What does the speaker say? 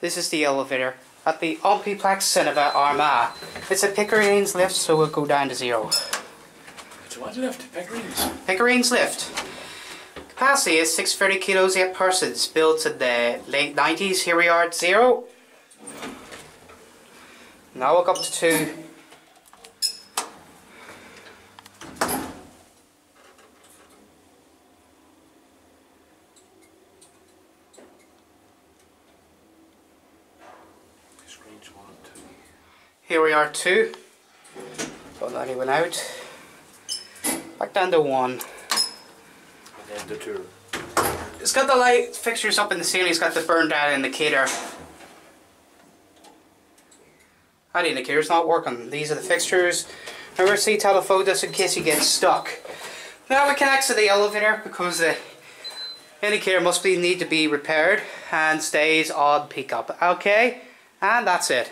This is the elevator at the Omniplex Cinema Armagh. It's a Pickering's lift, so we'll go down to zero. It's a what lift? Peccaries. Pickering's lift. Capacity is 630 kilos, 8 persons. Built in the late 90s. Here we are at zero. Now walk up to two. One and two. Here we are two. Pull that one out. Back down to one. And then the two. It's got the light fixtures up in the ceiling, it's got the burned out indicator. That indicator's not working. These are the fixtures. Remember see telephone just in case you get stuck. Now we can exit the elevator because the indicator must be need to be repaired and stays on peak up. Okay, and that's it.